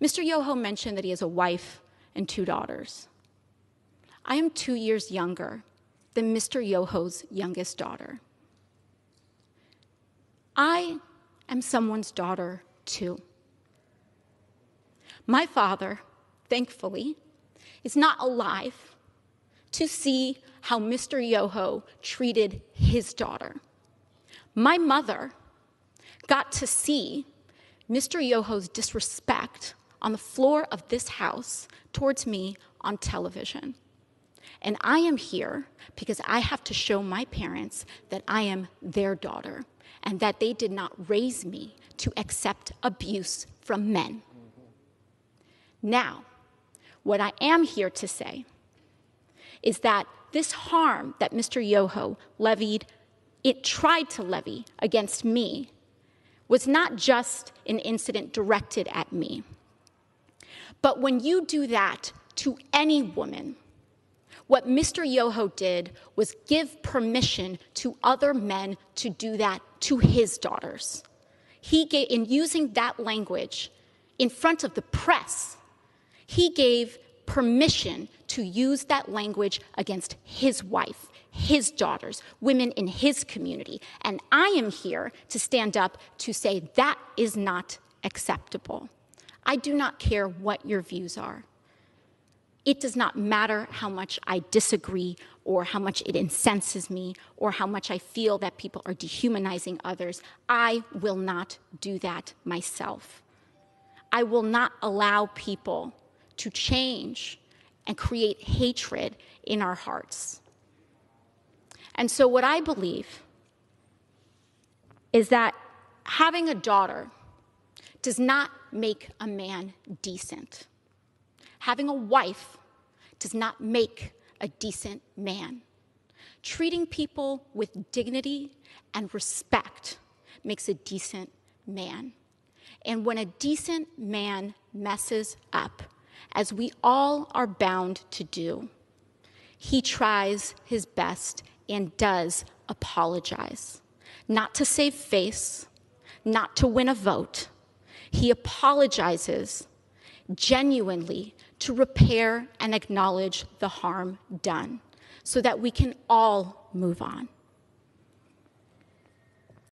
Mr. Yoho mentioned that he has a wife and two daughters. I am two years younger than Mr. Yoho's youngest daughter. I am someone's daughter too. My father, thankfully, is not alive to see how Mr. Yoho treated his daughter. My mother got to see Mr. Yoho's disrespect on the floor of this house towards me on television. And I am here because I have to show my parents that I am their daughter and that they did not raise me to accept abuse from men. Now, what I am here to say is that this harm that Mr. Yoho levied, it tried to levy against me, was not just an incident directed at me. But when you do that to any woman, what Mr. Yoho did was give permission to other men to do that to his daughters. He gave, in using that language in front of the press, he gave permission to use that language against his wife, his daughters, women in his community. And I am here to stand up to say that is not acceptable. I do not care what your views are. It does not matter how much I disagree or how much it incenses me or how much I feel that people are dehumanizing others. I will not do that myself. I will not allow people to change and create hatred in our hearts. And so, what I believe is that having a daughter does not make a man decent. Having a wife does not make a decent man. Treating people with dignity and respect makes a decent man. And when a decent man messes up, as we all are bound to do, he tries his best and does apologize. Not to save face, not to win a vote. He apologizes genuinely to repair and acknowledge the harm done so that we can all move on.